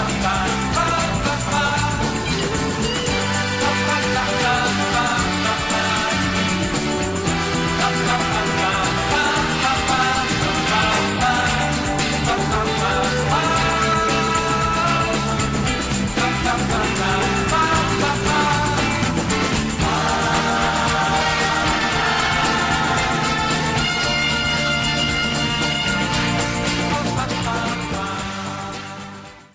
Bye.